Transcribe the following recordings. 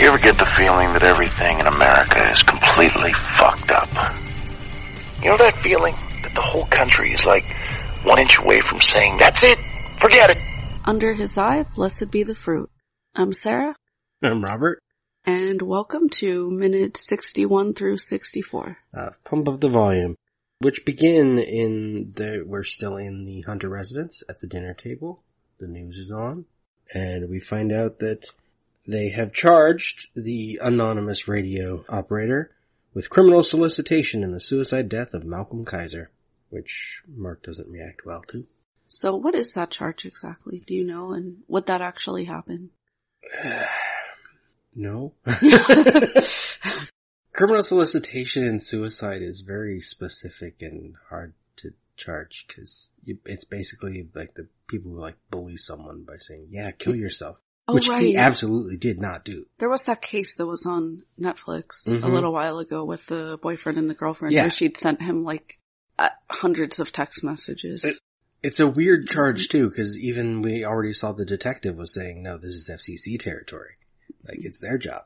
You ever get the feeling that everything in America is completely fucked up? You know that feeling that the whole country is like one inch away from saying, that's it, forget it. Under his eye, blessed be the fruit. I'm Sarah, I'm Robert. and welcome to minute 61 through 64. Uh, pump up the volume. Which begin in the, we're still in the Hunter residence at the dinner table. The news is on. And we find out that they have charged the anonymous radio operator with criminal solicitation in the suicide death of Malcolm Kaiser. Which Mark doesn't react well to. So what is that charge exactly? Do you know? And would that actually happen? No. Criminal solicitation and suicide is very specific and hard to charge because it's basically like the people who like bully someone by saying, yeah, kill yourself. Oh, which right. he absolutely did not do. There was that case that was on Netflix a Mhm. little while ago with the boyfriend and the girlfriend Yeah. where she'd sent him like uh, hundreds of text messages. It- It's a weird charge too because even we already saw the detective was saying, no, this is FCC territory. Like it's their job.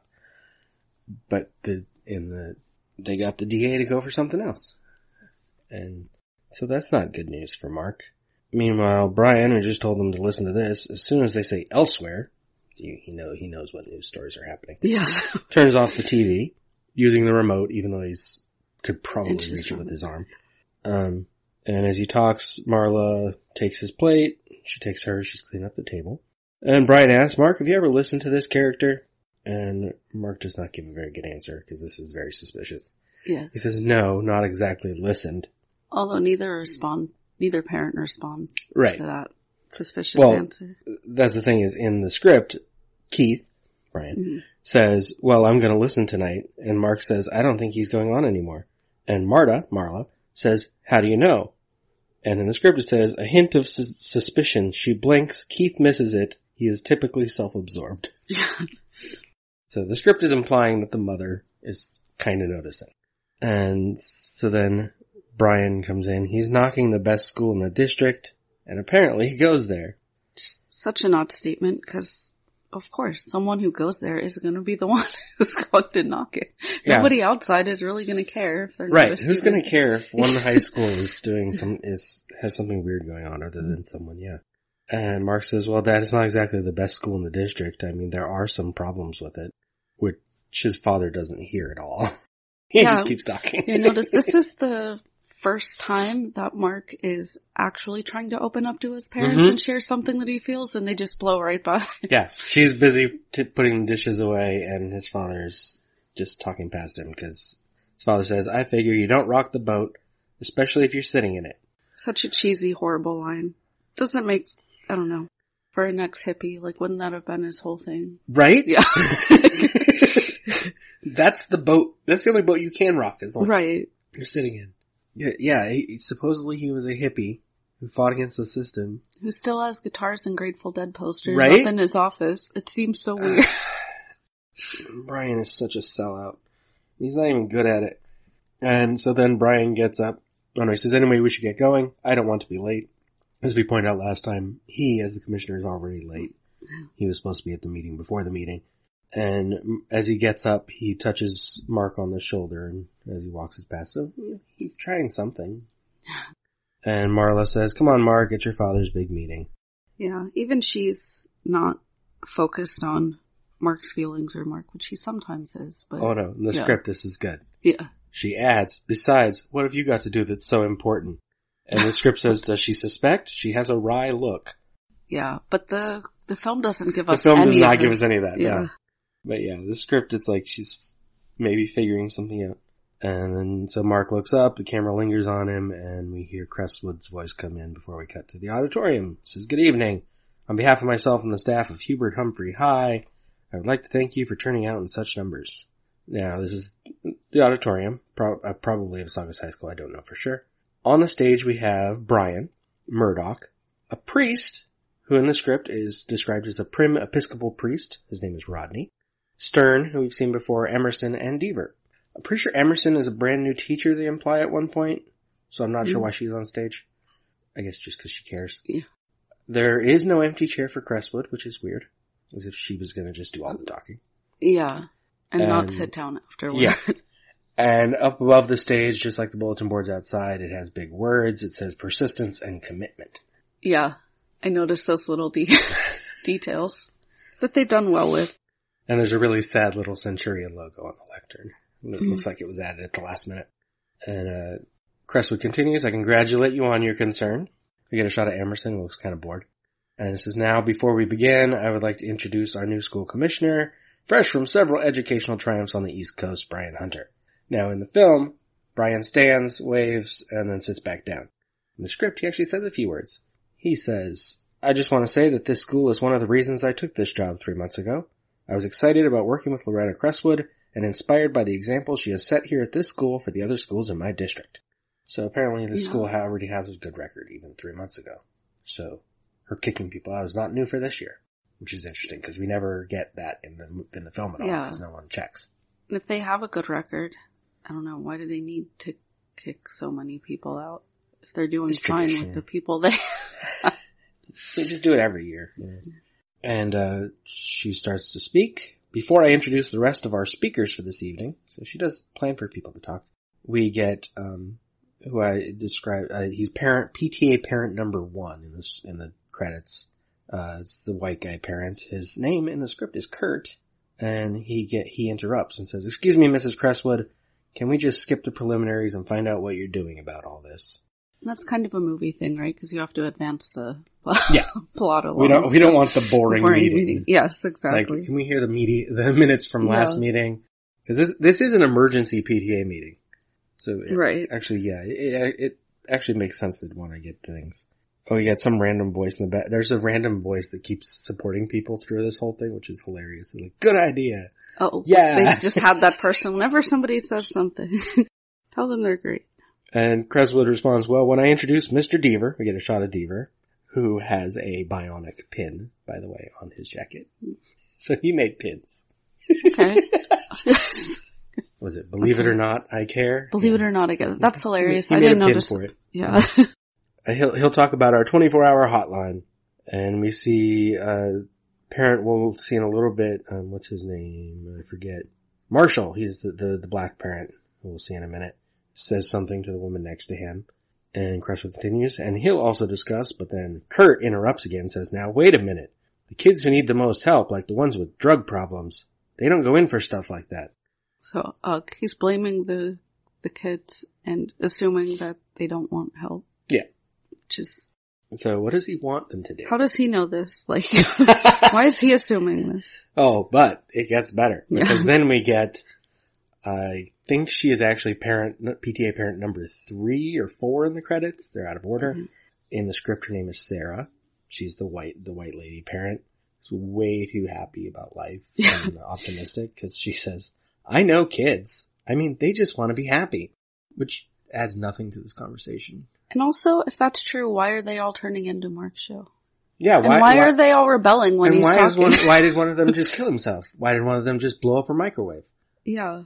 But the, in the, they got the DA to go for something else. And so that's not good news for Mark. Meanwhile, Brian, who just told them to listen to this, as soon as they say elsewhere, he, he know, he knows what news stories are happening, yes. turns off the TV using the remote, even though he's could probably reach it with his arm. Um, and as he talks, Marla takes his plate. She takes hers. She's cleaning up the table. And Brian asks, Mark, have you ever listened to this character? And Mark does not give a very good answer because this is very suspicious. yes. He says, no, not exactly listened. Although neither respond, neither parent respond Right. to that suspicious Well, answer. That's the thing is in the script, Keith, Brian, Mhm. says, well, I'm going to listen tonight. And Mark says, I don't think he's going on anymore. And Marta, Marla, says, how do you know? And in the script it says, a hint of sus- suspicion. She blinks. Keith misses it. He is typically self-absorbed. So the script is implying that the mother is kind of noticing. And so then Brian comes in. He's knocking the best school in the district. And apparently he goes there. Just such an odd statement because, of course, someone who goes there is going to be the one who's going to knock it. Yeah. Nobody outside is really going to care if they're Right. Who's going to care if one high school is doing some, is, has something weird going on other than someone, yeah. And Mark says, well, that is not exactly the best school in the district. I mean, there are some problems with it, which his father doesn't hear at all. he Yeah. just keeps talking. you notice this is the first time that Mark is actually trying to open up to his parents Mhm. and share something that he feels, and they just blow right by. yeah. She's busy t- putting dishes away and his father's just talking past him because his father says, I figure you don't rock the boat, especially if you're sitting in it. Such a cheesy, horrible line. Doesn't make, I don't know, for an ex-hippie, like wouldn't that have been his whole thing? Right? Yeah. That's the boat. That's the only boat you can rock is one right. you're sitting in. Yeah, yeah. He, supposedly he was a hippie who fought against the system. Who still has guitars and Grateful Dead posters Right? up in his office. It seems so weird. Brian is such a sellout. He's not even good at it. And so then Brian gets up. Oh no, he says, anyway, we should get going. I don't want to be late. As we pointed out last time, he, as the commissioner, is already late. He was supposed to be at the meeting before the meeting. And as he gets up, he touches Mark on the shoulder and as he walks his past, so he's trying something. And Marla says, come on, Mark, it's your father's big meeting. yeah, even she's not focused on Mark's feelings or Mark, which he sometimes is, but Oh no, in the Yeah. script, this is good. yeah. She adds, besides, what have you got to do that's so important? And the script says, does she suspect? She has a wry look. Yeah, but the the film doesn't give The us film any does not give us any of that, Yeah. no. But yeah, the script, it's like she's maybe figuring something out. And then, so Mark looks up, the camera lingers on him, and we hear Crestwood's voice come in before we cut to the auditorium. It says, good evening. On behalf of myself and the staff of Hubert Humphrey High, I would like to thank you for turning out in such numbers. Now, this is the auditorium, pro- uh, probably of Saugus High School, I don't know for sure. On the stage we have Brian, Murdoch, a priest, who in the script is described as a prim Episcopal priest. His name is Rodney. Stern, who we've seen before, Emerson, and Deaver. I'm pretty sure Emerson is a brand new teacher they imply at one point, so I'm not sure Mm. why she's on stage. I guess just because she cares. Yeah. There is no empty chair for Crestwood, which is weird. As if she was gonna just do all the talking. Yeah. And not sit down afterward. yeah. And up above the stage, just like the bulletin boards outside, it has big words. It says persistence and commitment. yeah. I noticed those little de- details that they've done well with. And there's a really sad little Centurion logo on the lectern. It Mhm. looks like it was added at the last minute. And, uh, Crestwood continues, I congratulate you on your concern. We get a shot of Emerson, who looks kind of bored. And it says, now, before we begin, I would like to introduce our new school commissioner, fresh from several educational triumphs on the East Coast, Brian Hunter. Now, in the film, Brian stands, waves, and then sits back down. In the script, he actually says a few words. He says, I just want to say that this school is one of the reasons I took this job three months ago. I was excited about working with Loretta Crestwood and inspired by the example she has set here at this school for the other schools in my district. So apparently this Yeah. school already has a good record even three months ago. So her kicking people out is not new for this year, which is interesting because we never get that in the in the film at all Yeah. because no one checks. And if they have a good record, I don't know, why do they need to kick so many people out? If they're doing It's fine tradition. with the people they They just do it every year. And uh, she starts to speak. Before I introduce the rest of our speakers for this evening, so she does plan for people to talk. We get um, who I describe. Uh, he's parent PTA parent number one in this in the credits. Uh, it's the white guy parent. His name in the script is Kurt, and he get he interrupts and says, "Excuse me, Mrs. Crestwood, can we just skip the preliminaries and find out what you're doing about all this?" That's kind of a movie thing, right? Because you have to advance the Yeah. plot along. We don't we don't want the boring, Boring meeting. meeting. Yes, It's like, exactly. can we hear the meeting, the minutes from last Yeah. meeting? Because this this is an emergency PTA meeting, so it, right. actually, yeah, it, it actually makes sense that when I get things. Oh, you got some random voice in the back. There's a random voice that keeps supporting people through this whole thing, which is hilarious. They're like, good idea. Oh, Yeah. They just have that person. Whenever somebody says something, tell them they're great. And Crestwood responds, well, when I introduce Mr. Deaver, we get a shot of Deaver, who has a bionic pin, by the way, on his jacket. So he made pins. Okay. Was it Believe It or Not, I Care? Believe it or not, I get it. That's hilarious. He I made didn't a pin notice. for it. Yeah. He'll he'll talk about our 24 hour hotline, and we see uh parent. We'll see in a little bit. Um, what's his name? I forget. Marshall. He's the, the the black parent. We'll see in a minute. Says something to the woman next to him, and Crestwood continues, and he'll also discuss. But then Kurt interrupts again, and says, "Now wait a minute. The kids who need the most help, like the ones with drug problems, they don't go in for stuff like that." so, uh, he's blaming the, the kids and assuming that they don't want help. Yeah. Is, So what does he want them to do? how does he know this? Like, why is he assuming this? Oh, but it gets better Yeah. because then we get, I think she is actually parent, PTA parent number three or four in the credits. They're out of order. Mhm. In the script, her name is Sarah. She's the white, the white lady parent. She's way too happy about life and optimistic because she says, I know kids. I mean, they just want to be happy, which adds nothing to this conversation. And also, if that's true, why are they all turning into Mark's show? Yeah. and why, are they all rebelling when he's why talking? is one, why did one of them just kill himself? Why did one of them just blow up her microwave? Yeah.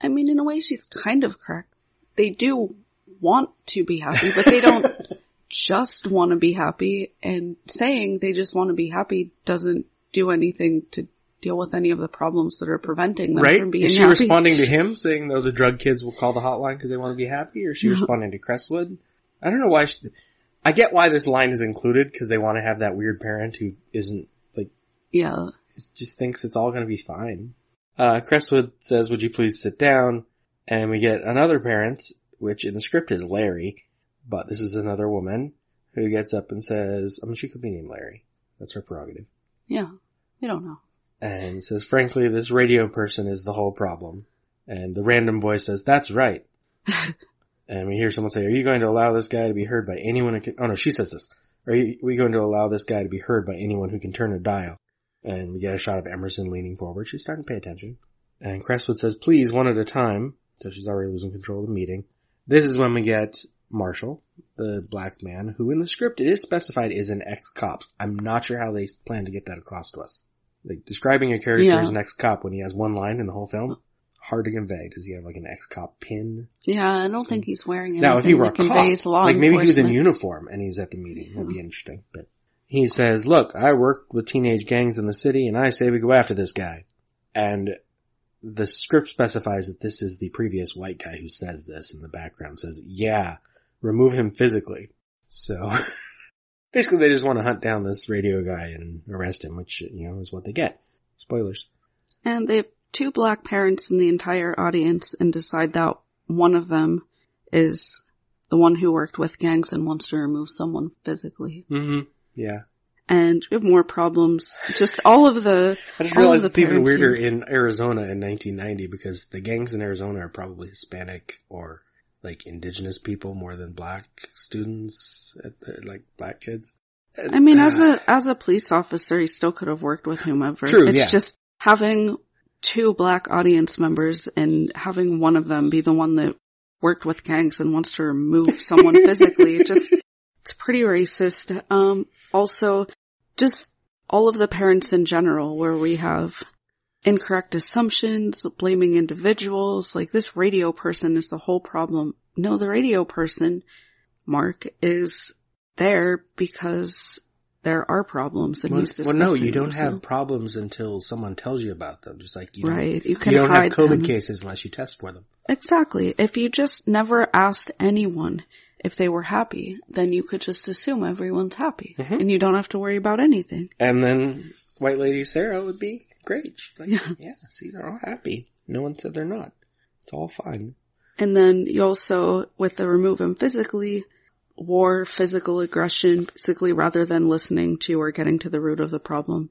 I mean, in a way, she's kind of correct. They do want to be happy, but they don't just want to be happy. And saying they just want to be happy doesn't do anything to deal with any of the problems that are preventing them right? from being happy. Is she happy. responding to him saying, "No, the drug kids will call the hotline because they want to be happy," or is she No. responding to Crestwood? I don't know why. She, I get why this line is included because they want to have that weird parent who isn't like Yeah. just thinks it's all going to be fine. Uh, Crestwood says, "Would you please sit down?" And we get another parent, which in the script is Larry, but this is another woman who gets up and says, "I mean, she could be named Larry. That's her prerogative." Yeah. We don't know. and says, frankly, this radio person is the whole problem. And the random voice says, that's right. and we hear someone say, are you going to allow this guy to be heard by anyone who can, oh no, she says this. Are you, we going to allow this guy to be heard by anyone who can turn a dial? And we get a shot of Emerson leaning forward. She's starting to pay attention. And Crestwood says, please, one at a time. So she's already losing control of the meeting. This is when we get Marshall, the black man, who in the script it is specified is an ex-cop. I'm not sure how they plan to get that across to us. Like describing a character Yeah. as an ex-cop when he has one line in the whole film, hard to convey. Does he have like an ex-cop pin? Yeah, I don't think he's wearing anything Now, if he were a cop, like maybe he was in uniform and he's at the meeting, that'd be interesting. But he says, look, I work with teenage gangs in the city and I say we go after this guy. And the script specifies that this is the previous white guy who says this in the background says, yeah, remove him physically. So basically they just want to hunt down this radio guy and arrest him, which, you know, is what they get. Spoilers. And they two black parents in the entire audience and decide that one of them is the one who worked with gangs and wants to remove someone physically. Mm-hmm. Yeah. And we have more problems. Just all of the. I just realized it's even weirder in Arizona in 1990 because the gangs in Arizona are probably Hispanic or like indigenous people more than black students, like black kids. I mean, as Uh, a as a police officer, he still could have worked with whomever. True, it's yeah. just having two black audience members and having one of them be the one that worked with gangs and wants to remove someone physically. It just it's pretty racist. Um, also, just all of the parents in general, where we have incorrect assumptions, blaming individuals. Like this radio person is the whole problem. No, the radio person, Mark, is there because there are problems and well, he's well, no, you don't have problems until someone tells you about them. Just like you don't, right. You can you don't have COVID them. cases unless you test for them. Exactly. If you just never asked anyone if they were happy, then you could just assume everyone's happy Mhm. and you don't have to worry about anything. And then white lady Sarah would be great. Like, Yeah. yeah, see, they're all happy. No one said they're not. It's all fine. And then you also, with the remove him physically, war, physical aggression, basically rather than listening to or getting to the root of the problem.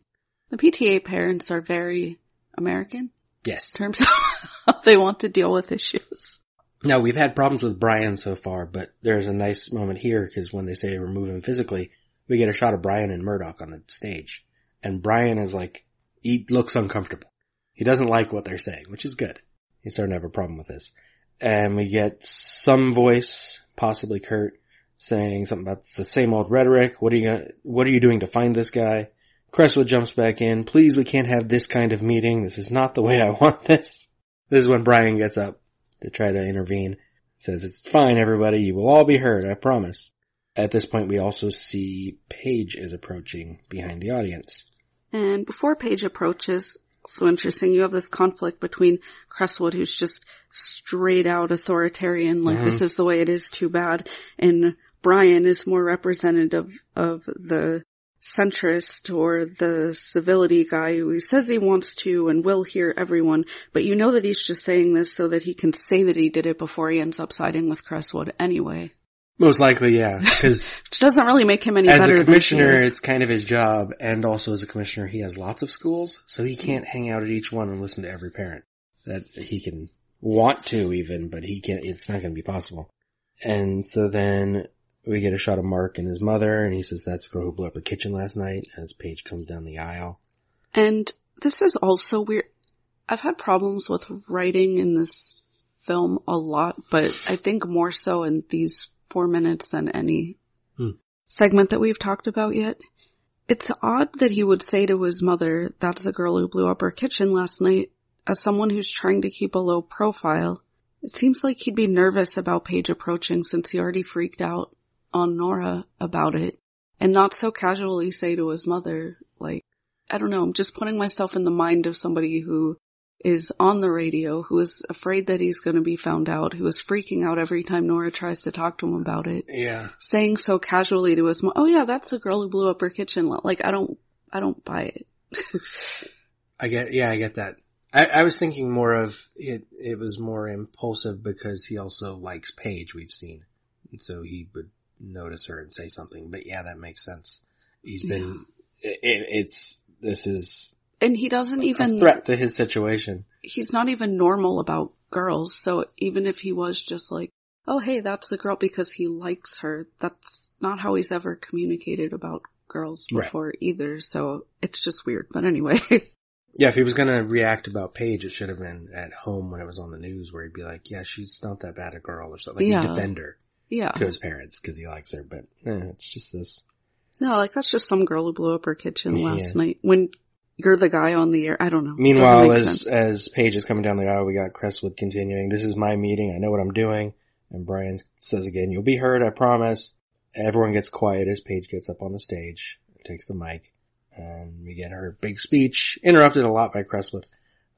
The PTA parents are very American Yes. in terms of how they want to deal with issues. Now we've had problems with Brian so far, but there's a nice moment here because when they say remove him physically, we get a shot of Brian and Murdoch on the stage, and Brian is like, he looks uncomfortable. He doesn't like what they're saying, which is good. He's starting to have a problem with this, and we get some voice, possibly Kurt, saying something about the same old rhetoric. What are you gonna, what are you doing to find this guy? Crestwood jumps back in. Please, we can't have this kind of meeting. This is not the way I want this. This is when Brian gets up to try to intervene. Says, it's fine everybody, you will all be heard, I promise. At this point we also see Paige is approaching behind the audience. And before Paige approaches, so interesting, you have this conflict between Crestwood, who's just straight out authoritarian, like Mhm. this is the way it is, too bad, and Brian is more representative of the centrist or the civility guy who he says he wants to and will hear everyone, but you know that he's just saying this so that he can say that he did it before he ends up siding with Crestwood anyway. Most likely, yeah, because Which doesn't really make him any as better a than commissioner, it's kind of his job, and also as a commissioner, he has lots of schools, so he can't hang out at each one and listen to every parent. That he can want to even, but he can't, it's not going to be possible. And so then we get a shot of Mark and his mother, and he says that's the girl who blew up her kitchen last night, as Paige comes down the aisle. And this is also weird. I've had problems with writing in this film a lot, but I think more so in these four minutes than any Hmm. segment that we've talked about yet. It's odd that he would say to his mother, that's the girl who blew up her kitchen last night, as someone who's trying to keep a low profile. It seems like he'd be nervous about Paige approaching since he already freaked out on Nora about it and not so casually say to his mother, like, I don't know, I'm just putting myself in the mind of somebody who is on the radio, who is afraid that he's going to be found out, who is freaking out every time Nora tries to talk to him about it, Yeah. saying so casually to his mom, "Oh yeah, that's the girl who blew up her kitchen." Like I don't, I don't buy it. I get, yeah, I get that. I, I was thinking more of it, it was more impulsive because he also likes Paige, we've seen. And so he would notice her and say something, but yeah, that makes sense. He's been, it, it's, this is And he doesn't a even, threat to his situation. he's not even normal about girls. So even if he was just like, "Oh hey, that's the girl," because he likes her, that's not how he's ever communicated about girls Right. before either. So it's just weird. But anyway. Yeah, if he was gonna react about Paige, it should have been at home when it was on the news where he'd be like, yeah, she's not that bad a girl or something. Like Yeah. defend her Yeah. to his parents because he likes her, but eh, it's just this. No, like that's just some girl who blew up her kitchen Yeah. last night. When you're the guy on the air, I don't know. Meanwhile, as sense. as Paige is coming down the aisle, we got Crestwood continuing. This is my meeting. I know what I'm doing. And Brian says again, "You'll be heard. I promise." Everyone gets quiet as Paige gets up on the stage and takes the mic, and we get her big speech, interrupted a lot by Crestwood.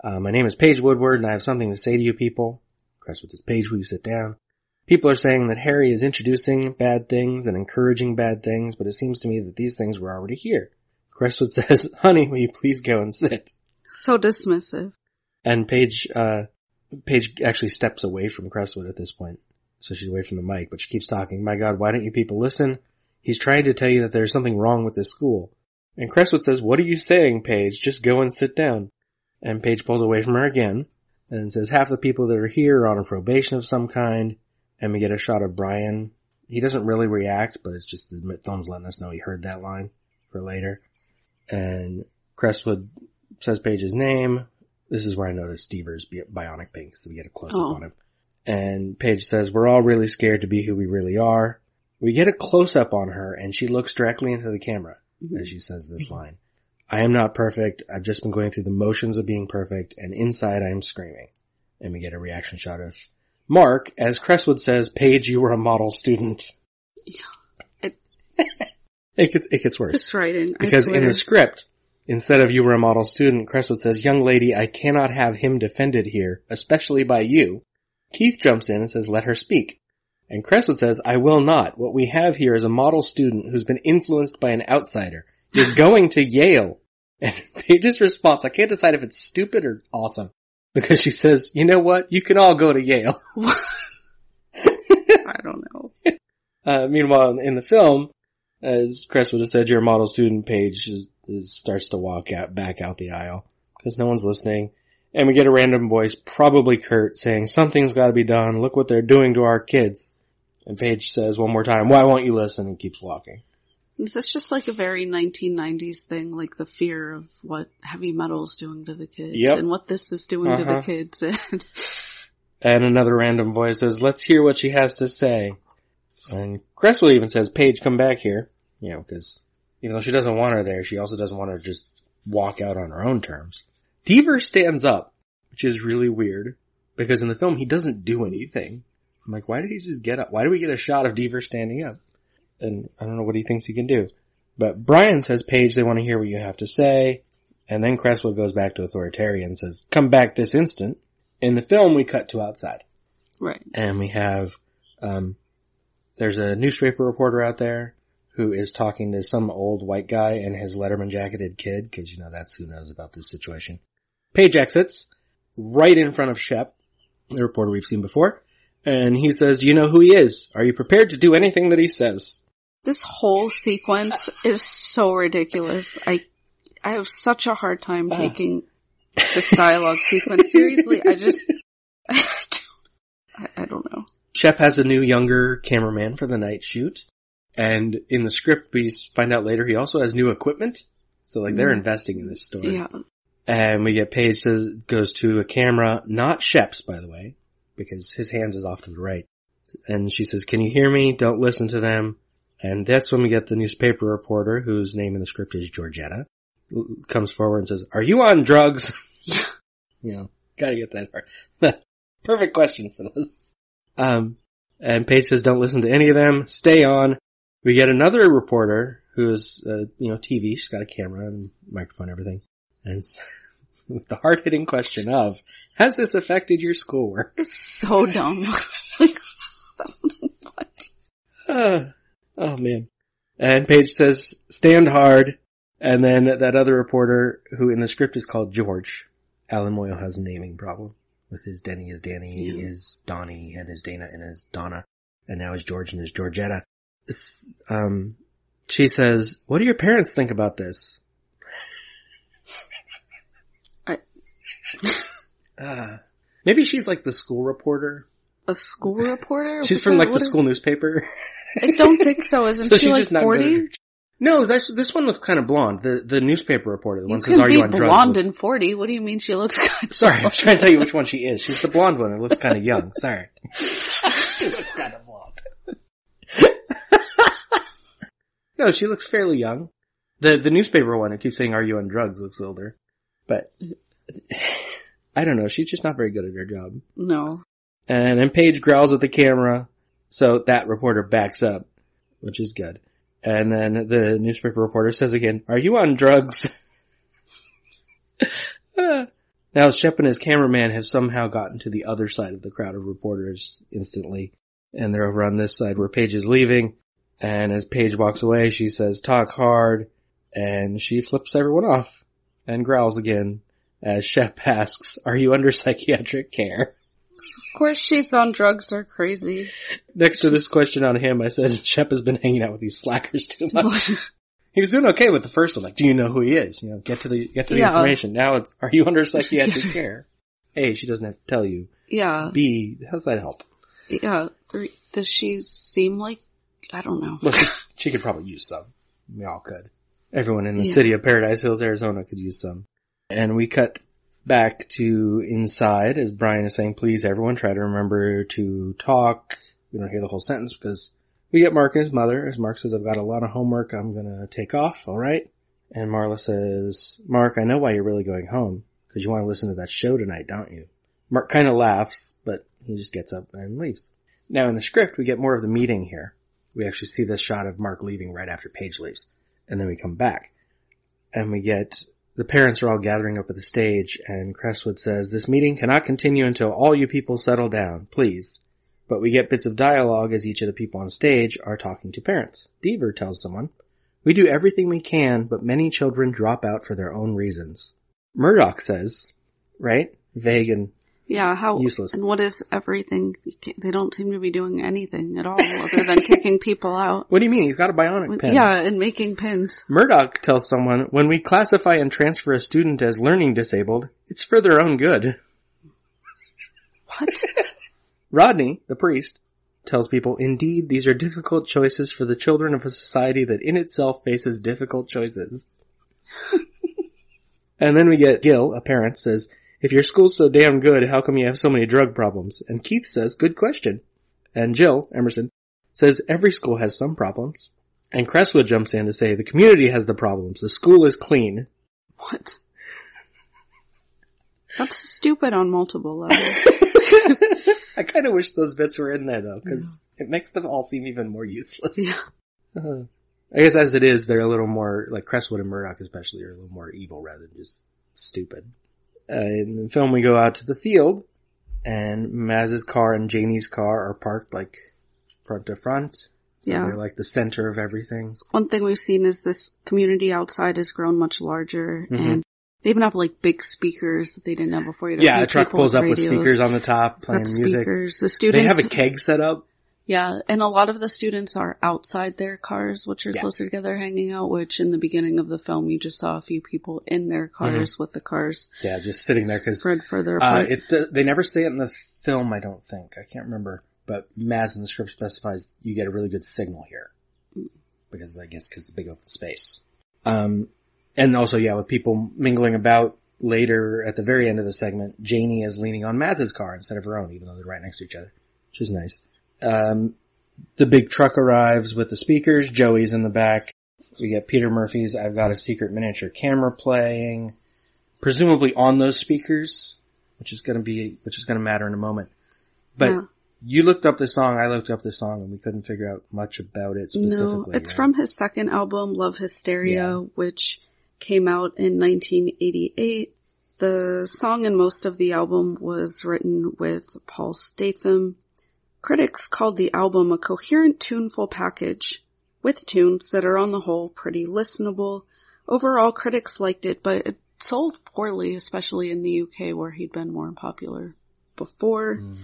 Uh, my name is Paige Woodward, and I have something to say to you people. Crestwood says, Paige, will you sit down? People are saying that Harry is introducing bad things and encouraging bad things, but it seems to me that these things were already here. Crestwood says, honey, will you please go and sit? So dismissive. And Paige, uh, Paige actually steps away from Crestwood at this point. So she's away from the mic, but she keeps talking. My God, why don't you people listen? He's trying to tell you that there's something wrong with this school. And Crestwood says, what are you saying, Paige? Just go and sit down. And Paige pulls away from her again and says half the people that are here are on a probation of some kind. And we get a shot of Brian. He doesn't really react, but it's just the film's letting us know he heard that line for later. And Crestwood says Paige's name. This is where I noticed Deaver's bionic pink, so we get a close up Oh. on him. And Paige says, we're all really scared to be who we really are. We get a close up on her and she looks directly into the camera Mhm. as she says this line. I am not perfect. I've just been going through the motions of being perfect and inside I am screaming. And we get a reaction shot of Mark as Cresswood says, Paige, you were a model student. It- it gets, it gets worse. This writing. Because in the script, instead of you were a model student, Cresswood says, young lady, I cannot have him defended here, especially by you. Keith jumps in and says, let her speak. And Cresswood says, I will not. What we have here is a model student who's been influenced by an outsider. You're going to Yale. And Paige's response, I can't decide if it's stupid or awesome. Because she says, you know what? You can all go to Yale. I don't know. Uh, meanwhile, in the film, as Chris would have said, your model student Paige is, is, starts to walk out, back out the aisle because no one's listening. And we get a random voice, probably Kurt, saying, something's gotta be done. Look what they're doing to our kids. And Paige says one more time, why won't you listen? And keeps walking. Is this just like a very 1990s thing, like the fear of what heavy metal's doing to the kids Yep. and what this is doing to Uh-huh. the kids? And And another random voice says, let's hear what she has to say. And Crestwood even says, Paige, come back here. You know, because even though she doesn't want her there, she also doesn't want her to just walk out on her own terms. Deaver stands up, which is really weird, because in the film he doesn't do anything. I'm like, why did he just get up? Why do we get a shot of Deaver standing up? And I don't know what he thinks he can do. But Brian says, Paige, they want to hear what you have to say. And then Cresswell goes back to authoritarian and says, come back this instant. In the film, we cut to outside right. and we have um there's a newspaper reporter out there who is talking to some old white guy and his Letterman jacketed kid because you know that's who knows about this situation. Paige exits right in front of Shep, the reporter we've seen before, and he says, "Do you know who he is? Are you prepared to do anything that he says?" This whole sequence is so ridiculous. I I have such a hard time Uh. taking this dialogue sequence seriously. I just I don't, I, I don't know. Shep has a new younger cameraman for the night shoot. And in the script, we find out later he also has new equipment. So like they're Mm. investing in this story. Yeah. And we get Paige says, goes to a camera, not Shep's by the way, because his hand is off to the right. And she says, can you hear me? Don't listen to them. And that's when we get the newspaper reporter, whose name in the script is Georgetta, comes forward and says, are you on drugs? Yeah. you know, gotta get that. Part. Perfect question for this. Um, and Paige says, don't listen to any of them. Stay on. We get another reporter who is, uh, you know, TV. She's got a camera and microphone, and everything. And with the hard hitting question of, has this affected your schoolwork? It's so dumb. like? Uh, oh man. And Paige says, stand hard. And then that other reporter who in the script is called George. Allan Moyle has a naming problem with his Denny is Danny, Yeah. his Donnie, and his Dana and his Donna. And now his George and his Georgetta. Um, she says, what do your parents think about this? I- Uh, maybe she's like the school reporter. A school reporter? She's from like the school newspaper. I don't think so. Isn't So she she's like just not good at 40? No, this this one looks kind of blonde. The the newspaper reporter, the You one says, "Are you on drugs?" blonde and 40. What do you mean she looks good? Sorry, I'm trying to tell you which one she is. She's the blonde one. It looks kind of young. Sorry. she looks kind of blonde. no, she looks fairly young. The the newspaper one, it keeps saying, "Are you on drugs?" looks older, but I don't know. She's just not very good at her job. No. And then Paige growls at the camera, so that reporter backs up, which is good. And then the newspaper reporter says again, are you on drugs? now Shep and his cameraman have somehow gotten to the other side of the crowd of reporters instantly. And they're over on this side where Paige is leaving. And as Paige walks away, she says, talk hard. And she flips everyone off and growls again as Shep asks, are you under psychiatric care? Of course she's on drugs or crazy. Next to this question on him, I said, Shep has been hanging out with these slackers too much. he was doing okay with the first one. Like, do you know who he is? You know, get to the, get to the Yeah. information. Now it's, are you under psychiatric care? A, she doesn't have to tell you. yeah. B, how's that help? Yeah. Three, does she seem like, I don't know. Well, she, she could probably use some. We all could. Everyone in the Yeah. city of Paradise Hills, Arizona could use some. And we cut back to inside as Brian is saying, please everyone try to remember to talk. We don't hear the whole sentence because we get Mark and his mother as Mark says, I've got a lot of homework. I'm going to take off. All right. And Marla says, Mark, I know why you're really going home because you want to listen to that show tonight, don't you? Mark kind of laughs, but he just gets up and leaves. Now in the script, we get more of the meeting here. We actually see this shot of Mark leaving right after Paige leaves. And then we come back. And we get the parents are all gathering up at the stage and Crestwood says, this meeting cannot continue until all you people settle down, please. But we get bits of dialogue as each of the people on stage are talking to parents. Deaver tells someone, we do everything we can, but many children drop out for their own reasons. Murdoch says, right? Vague and Yeah, how Useless. And what is everything? They don't seem to be doing anything at all other than kicking people out. what do you mean? He's got a bionic pen. Yeah, and making pins. Murdoch tells someone, when we classify and transfer a student as learning disabled, it's for their own good. What? Rodney, the priest, tells people, indeed, these are difficult choices for the children of a society that in itself faces difficult choices. and then we get Gil, a parent, says, if your school's so damn good, how come you have so many drug problems? And Keith says, good question. And Jill, Emerson, says, every school has some problems. And Crestwood jumps in to say, the community has the problems. The school is clean. what? That's stupid on multiple levels. I kind of wish those bits were in there though, because it makes them all seem even more useless. Yeah. Uh, I guess as it is, they're a little more, like Crestwood and Murdoch especially, are a little more evil rather than just stupid. Uh, in the film we go out to the field, and Maz's car and Janie's car are parked like front to front. So Yeah. they're like the center of everything. One thing we've seen is this community outside has grown much larger Mhm. and they even have like big speakers that they didn't have before. You don't Yeah, a truck pulls up with speakers on the top playing music. speakers. The They have a keg set up. Yeah, and a lot of the students are outside their cars, which are Yeah. closer together hanging out, which in the beginning of the film you just saw a few people in their cars Mm-hmm. with the cars Yeah, just sitting there because spread further Uh, apart. it uh, they never say it in the film. I don't think. I can't remember. But Maz in the script specifies you get a really good signal here because I guess because the big open space. Um, and also yeah, with people mingling about later at the very end of the segment, Janie is leaning on Maz's car instead of her own, even though they're right next to each other, which is nice. Um, the big truck arrives with the speakers. Joey's in the back. We get Peter Murphy's "I've Got a Secret Miniature" camera playing, presumably on those speakers which is going to be, which is going to matter in a moment. But Yeah. you looked up this song, I looked up this song, and we couldn't figure out much about it specifically. no, it's right? from his second album, Love Hysteria, Yeah. which came out in 1988. The song and most of the album was written with Paul Statham. Critics called the album a coherent, tuneful package with tunes that are on the whole pretty listenable. Overall, critics liked it, but it sold poorly, especially in the UK where he'd been more popular before. Mm.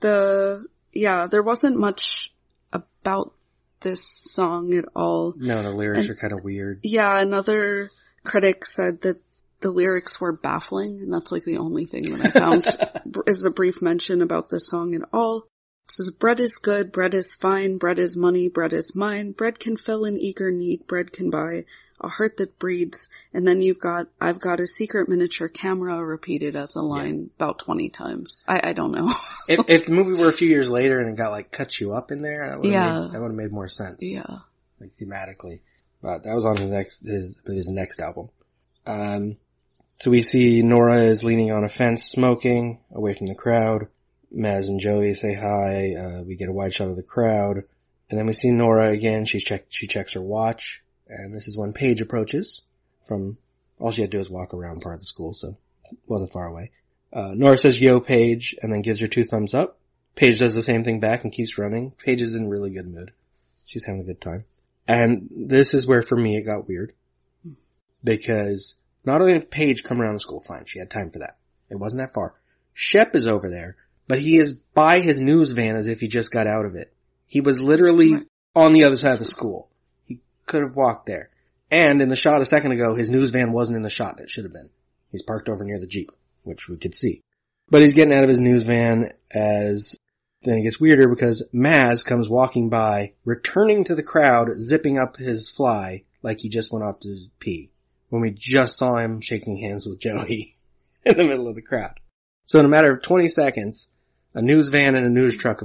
The, yeah, there wasn't much about this song at all. No, the lyrics And- are kind of weird. Yeah, another critic said that the lyrics were baffling, and that's like the only thing that I found is a brief mention about this song at all. It says, bread is good, bread is fine, bread is money, bread is mine, bread can fill an eager need, bread can buy a heart that breeds, and then you've got, I've got a secret miniature camera repeated as a line about 20 times. I, I don't know. if, if the movie were a few years later and it got like cut you up in there, that would have Yeah. made, that would have made more sense. yeah. like thematically. But that was on his next his his next album. Um, so we see Nora is leaning on a fence, smoking away from the crowd. Maz and Joey say hi. Uh, we get a wide shot of the crowd. And then we see Nora again. She check she checks her watch, and this is when Paige approaches from. All she had to do is walk around part of the school, so wasn't far away. Uh, Nora says "Yo, Paige," and then gives her two thumbs up. Paige does the same thing back and keeps running. Paige is in really good mood. She's having a good time. And this is where for me it got weird. Because not only did Paige come around the school, fine, she had time for that. It wasn't that far. Shep is over there, but he is by his news van as if he just got out of it. He was literally on the other side of the school. He could have walked there. And in the shot a second ago, his news van wasn't in the shot that should have been. He's parked over near the Jeep, which we could see. But he's getting out of his news van as then it gets weirder because Maz comes walking by, returning to the crowd, zipping up his fly like he just went off to pee. When we just saw him shaking hands with Joey in the middle of the crowd. So in a matter of 20 seconds, a news van and a news truck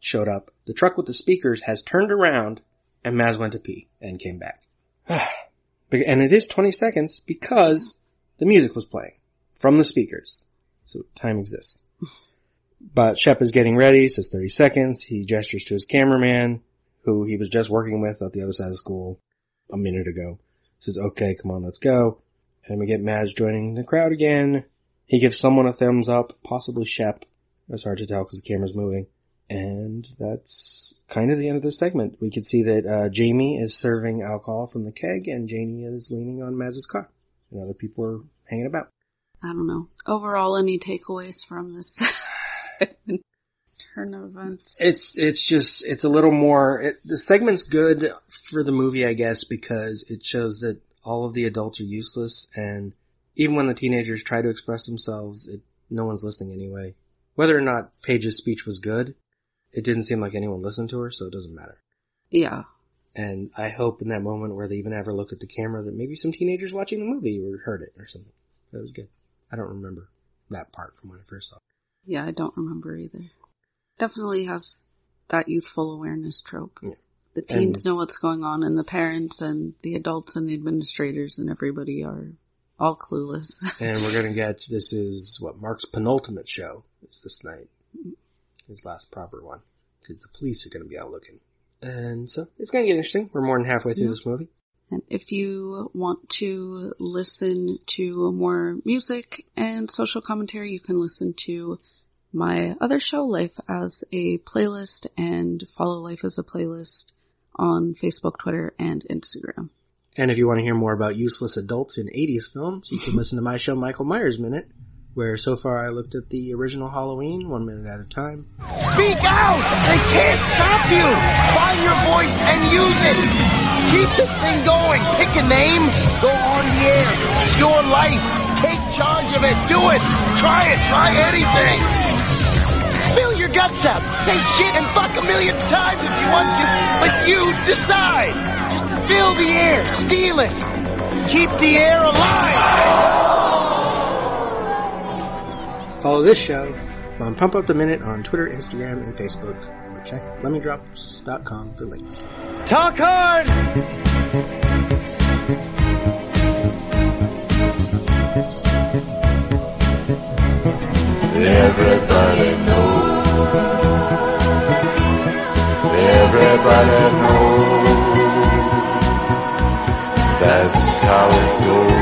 showed up. The truck with the speakers has turned around and Maz went to pee and came back. and it is 20 seconds because the music was playing from the speakers. So time exists. But Shep is getting ready, says 30 seconds. He gestures to his cameraman, who he was just working with at the other side of the school a minute ago. Says, okay, come on, let's go. And we get Maz joining the crowd again. He gives someone a thumbs up, possibly Shep. It's hard to tell because the camera's moving. And that's kind of the end of this segment. We could see that uh, Jamie is serving alcohol from the keg and Janie is leaning on Maz's car. And other people are hanging about. I don't know. Overall, any takeaways from this turn of events? It's it's just it's a little more. It, the segment's good for the movie, I guess, because it shows that all of the adults are useless, and even when the teenagers try to express themselves, it, no one's listening anyway. Whether or not Paige's speech was good, it didn't seem like anyone listened to her, so it doesn't matter. Yeah. And I hope in that moment where they even ever look at the camera that maybe some teenagers watching the movie or heard it or something. That was good. I don't remember that part from when I first saw it. Yeah, I don't remember either. Definitely has that youthful awareness trope. Yeah. The teens And- know what's going on and the parents and the adults and the administrators and everybody are all clueless. And we're gonna get, this is what Mark's penultimate show is this night. His last proper one. Cause the police are gonna be out looking. And so, it's gonna get interesting. We're more than halfway through Yeah. this movie. And if you want to listen to more music and social commentary, you can listen to my other show, Life as a Playlist, and follow Life as a Playlist on Facebook, Twitter, and Instagram. And if you want to hear more about useless adults in 80s films, you can listen to my show Michael Myers Minute, where so far I looked at the original Halloween one minute at a time. Speak out! They can't stop you! Find your voice and use it! Keep this thing going! Pick a name, go on the air. Your life. Take charge of it. Do it! Try it! Try anything! Spill your guts out! Say shit and fuck a million times if you want to, but you decide! Just fill the air, steal it! Keep the air alive! Follow this show on Pump Up the Minute on Twitter, Instagram, and Facebook. Or check lemmingdrops.com for links. Talk hard! Everybody knows. Everybody knows. That's how it goes.